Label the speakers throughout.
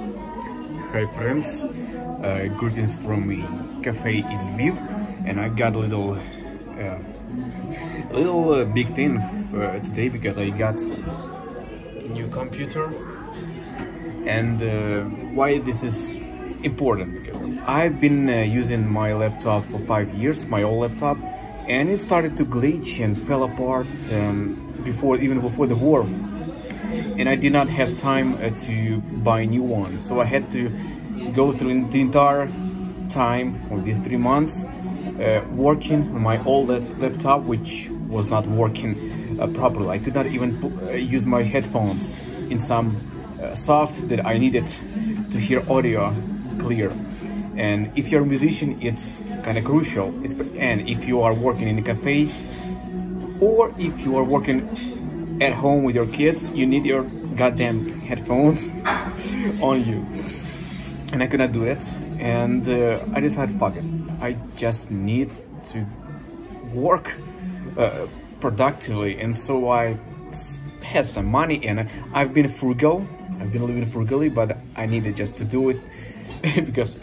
Speaker 1: Hi friends, uh, greetings from cafe in Lviv, and I got a little, uh, little uh, big thing uh, today because I got a new computer. And uh, why this is important? Because I've been uh, using my laptop for five years, my old laptop, and it started to glitch and fell apart um, before even before the war and I did not have time uh, to buy a new one. So I had to go through the entire time of these three months uh, working on my old laptop, which was not working uh, properly. I could not even uh, use my headphones in some uh, soft that I needed to hear audio clear. And if you're a musician, it's kind of crucial. It's, and if you are working in a cafe, or if you are working at home with your kids, you need your goddamn headphones on you. And I could not do it. And uh, I decided, fuck it. I just need to work uh, productively. And so I had some money and I've been frugal. I've been living frugally, but I needed just to do it because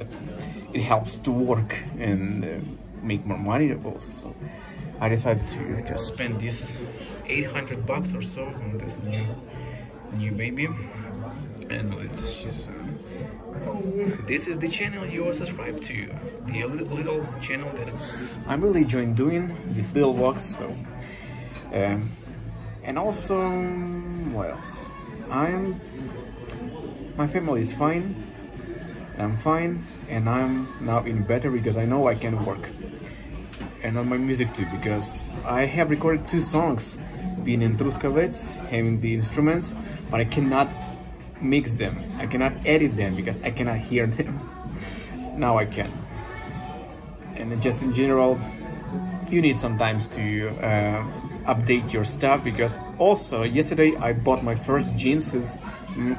Speaker 1: it helps to work and uh, make more money also. So I decided to just spend this 800 bucks or so on this new new baby. And let's just uh, oh this is the channel you are subscribed to. The little, little channel that i'm really enjoying doing. These little vlogs so um, and also what else? I'm my family is fine. I'm fine. And i'm now in better because i know i can work. And on my music too because i have recorded two songs being in Truskavets, having the instruments, but I cannot mix them. I cannot edit them because I cannot hear them. now I can. And just in general, you need sometimes to uh, update your stuff because also yesterday I bought my first jeans,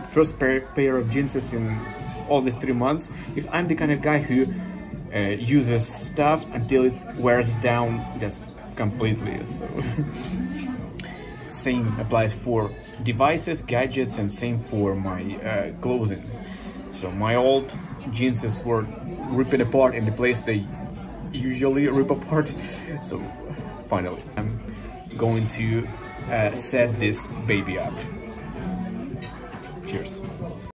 Speaker 1: first pair, pair of jeans in all these three months because I'm the kind of guy who uh, uses stuff until it wears down just completely. So same applies for devices, gadgets, and same for my uh, clothing. So my old jeans were ripping apart in the place they usually rip apart. So finally, I'm going to uh, set this baby up. Cheers.